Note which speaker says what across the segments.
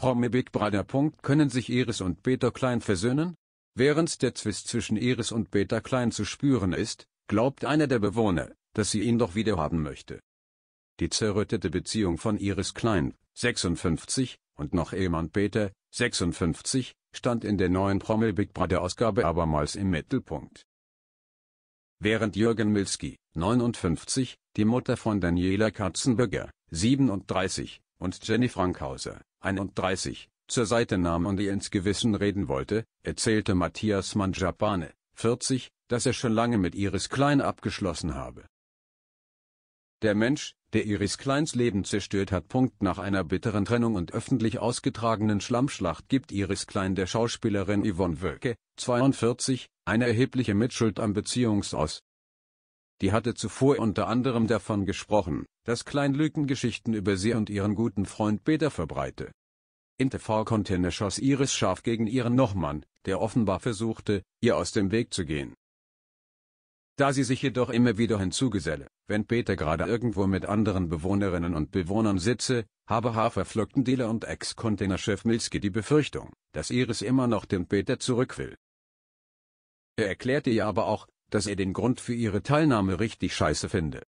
Speaker 1: Promi Big Brother. Können sich Iris und Peter Klein versöhnen? Während der Zwist zwischen Iris und Peter Klein zu spüren ist, glaubt einer der Bewohner, dass sie ihn doch wieder haben möchte. Die zerrüttete Beziehung von Iris Klein, 56, und noch Ehemann Peter, 56, stand in der neuen Promi Big Brother Ausgabe abermals im Mittelpunkt. Während Jürgen Milski, 59, die Mutter von Daniela Katzenberger, 37, und Jenny Frankhauser, 31, zur Seite nahm und ihr ins Gewissen reden wollte, erzählte Matthias Manjapane, 40, dass er schon lange mit Iris Klein abgeschlossen habe. Der Mensch, der Iris Kleins Leben zerstört hat. Punkt Nach einer bitteren Trennung und öffentlich ausgetragenen Schlammschlacht gibt Iris Klein der Schauspielerin Yvonne Wölke, 42, eine erhebliche Mitschuld am Beziehungsaus. Die hatte zuvor unter anderem davon gesprochen, dass Klein Lügengeschichten über sie und ihren guten Freund Peter verbreite. In TV-Container schoss Iris scharf gegen ihren Nochmann, der offenbar versuchte, ihr aus dem Weg zu gehen. Da sie sich jedoch immer wieder hinzugeselle, wenn Peter gerade irgendwo mit anderen Bewohnerinnen und Bewohnern sitze, habe Haferflockendealer und Ex-Containerchef Milski die Befürchtung, dass Iris immer noch den Peter zurück will. Er erklärte ihr aber auch, dass er den Grund für ihre Teilnahme richtig scheiße finde.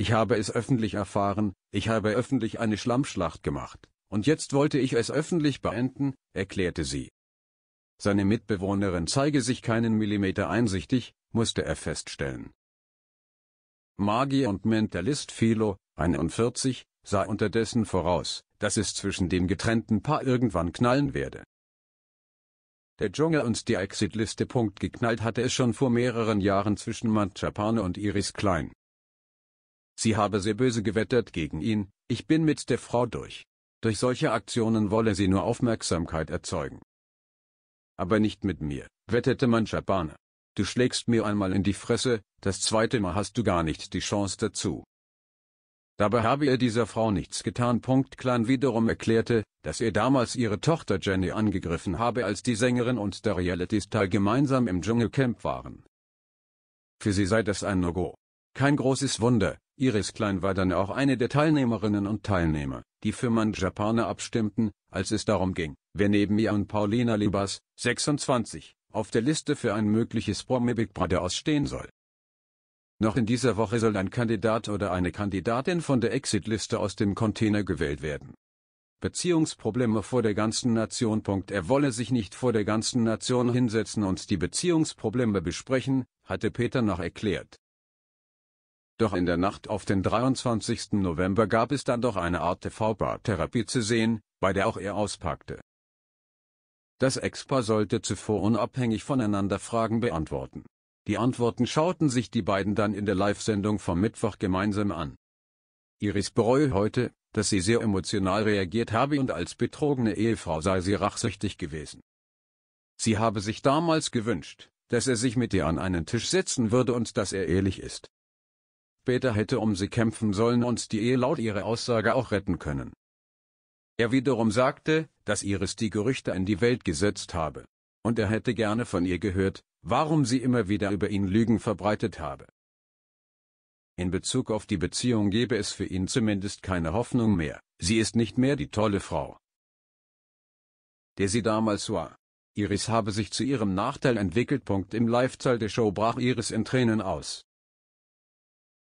Speaker 1: Ich habe es öffentlich erfahren, ich habe öffentlich eine Schlammschlacht gemacht, und jetzt wollte ich es öffentlich beenden, erklärte sie. Seine Mitbewohnerin zeige sich keinen Millimeter einsichtig, musste er feststellen. Magier und Mentalist Philo, 41, sah unterdessen voraus, dass es zwischen dem getrennten Paar irgendwann knallen werde. Der Dschungel und die Exit-Liste. Geknallt hatte es schon vor mehreren Jahren zwischen Manchapane und Iris Klein. Sie habe sehr böse gewettert gegen ihn, ich bin mit der Frau durch. Durch solche Aktionen wolle sie nur Aufmerksamkeit erzeugen. Aber nicht mit mir, wettete Manchapane. Du schlägst mir einmal in die Fresse, das zweite Mal hast du gar nicht die Chance dazu. Dabei habe er dieser Frau nichts getan. Klein wiederum erklärte, dass er damals ihre Tochter Jenny angegriffen habe, als die Sängerin und der Reality-Star gemeinsam im Dschungelcamp waren. Für sie sei das ein No-Go. Kein großes Wunder, Iris Klein war dann auch eine der Teilnehmerinnen und Teilnehmer, die für Manjapane abstimmten, als es darum ging, wer neben ihr und Paulina Libas, 26, auf der Liste für ein mögliches Promi Big Brother ausstehen soll. Noch in dieser Woche soll ein Kandidat oder eine Kandidatin von der Exit-Liste aus dem Container gewählt werden. Beziehungsprobleme vor der ganzen Nation. Er wolle sich nicht vor der ganzen Nation hinsetzen und die Beziehungsprobleme besprechen, hatte Peter noch erklärt. Doch in der Nacht auf den 23. November gab es dann doch eine Art TV-Bar-Therapie zu sehen, bei der auch er auspackte. Das Ex-Paar sollte zuvor unabhängig voneinander Fragen beantworten. Die Antworten schauten sich die beiden dann in der Live-Sendung vom Mittwoch gemeinsam an. Iris bereue heute, dass sie sehr emotional reagiert habe und als betrogene Ehefrau sei sie rachsüchtig gewesen. Sie habe sich damals gewünscht, dass er sich mit ihr an einen Tisch setzen würde und dass er ehrlich ist. Peter hätte um sie kämpfen sollen und die Ehe laut ihrer Aussage auch retten können. Er wiederum sagte, dass Iris die Gerüchte in die Welt gesetzt habe. Und er hätte gerne von ihr gehört, warum sie immer wieder über ihn Lügen verbreitet habe. In Bezug auf die Beziehung gebe es für ihn zumindest keine Hoffnung mehr, sie ist nicht mehr die tolle Frau, der sie damals war. Iris habe sich zu ihrem Nachteil entwickelt. Im Live-Teil der Show brach Iris in Tränen aus.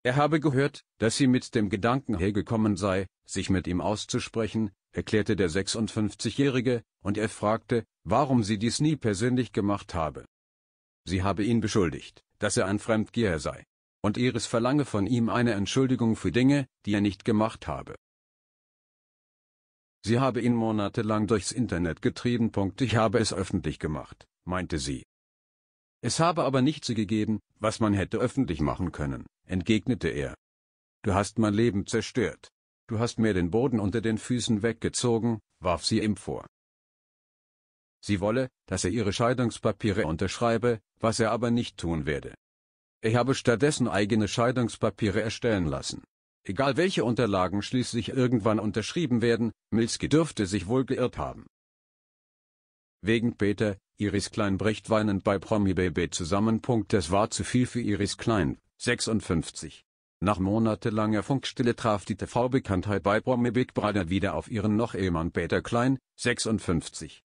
Speaker 1: Er habe gehört, dass sie mit dem Gedanken hergekommen sei, sich mit ihm auszusprechen, erklärte der 56-Jährige, und er fragte, warum sie dies nie persönlich gemacht habe. Sie habe ihn beschuldigt, dass er ein Fremdgeher sei. Und Iris verlange von ihm eine Entschuldigung für Dinge, die er nicht gemacht habe. Sie habe ihn monatelang durchs Internet getrieben. Ich habe es öffentlich gemacht, meinte sie. Es habe aber nichts gegeben, was man hätte öffentlich machen können entgegnete er. Du hast mein Leben zerstört. Du hast mir den Boden unter den Füßen weggezogen, warf sie ihm vor. Sie wolle, dass er ihre Scheidungspapiere unterschreibe, was er aber nicht tun werde. Er habe stattdessen eigene Scheidungspapiere erstellen lassen. Egal welche Unterlagen schließlich irgendwann unterschrieben werden, Milski dürfte sich wohl geirrt haben. Wegen Peter, Iris Klein bricht weinend bei Promi Baby zusammen. Das war zu viel für Iris Klein, 56 Nach monatelanger Funkstille traf die TV-Bekanntheit bei Promi Big Brother wieder auf ihren noch Ehemann Peter Klein, 56.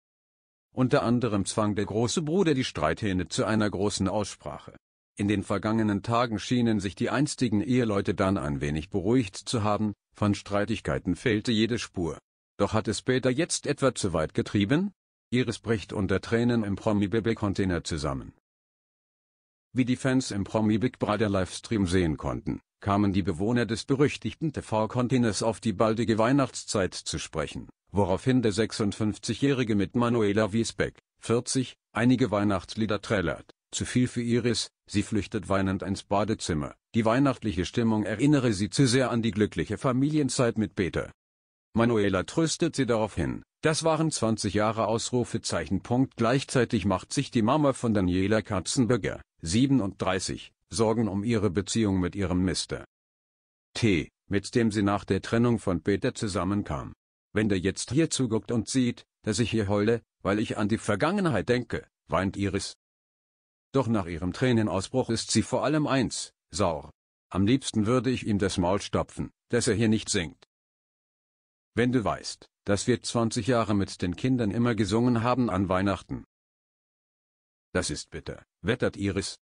Speaker 1: Unter anderem zwang der große Bruder die Streithähne zu einer großen Aussprache. In den vergangenen Tagen schienen sich die einstigen Eheleute dann ein wenig beruhigt zu haben, von Streitigkeiten fehlte jede Spur. Doch hat es Peter jetzt etwa zu weit getrieben? Iris bricht unter Tränen im Promi-Baby-Container zusammen. Wie die Fans im Promi Big Brother Livestream sehen konnten, kamen die Bewohner des berüchtigten TV-Containers auf die baldige Weihnachtszeit zu sprechen, woraufhin der 56-Jährige mit Manuela Wiesbeck, 40, einige Weihnachtslieder trällert. Zu viel für Iris, sie flüchtet weinend ins Badezimmer. Die weihnachtliche Stimmung erinnere sie zu sehr an die glückliche Familienzeit mit Peter. Manuela tröstet sie darauf hin, das waren 20 Jahre Ausrufezeichen. Gleichzeitig macht sich die Mama von Daniela Katzenberger, 37, Sorgen um ihre Beziehung mit ihrem Mr. T., mit dem sie nach der Trennung von Peter zusammenkam. Wenn der jetzt hier zuguckt und sieht, dass ich hier heule, weil ich an die Vergangenheit denke, weint Iris. Doch nach ihrem Tränenausbruch ist sie vor allem eins, sauer. Am liebsten würde ich ihm das Maul stopfen, dass er hier nicht singt. Wenn du weißt, dass wir 20 Jahre mit den Kindern immer gesungen haben an Weihnachten. Das ist bitter, wettert Iris,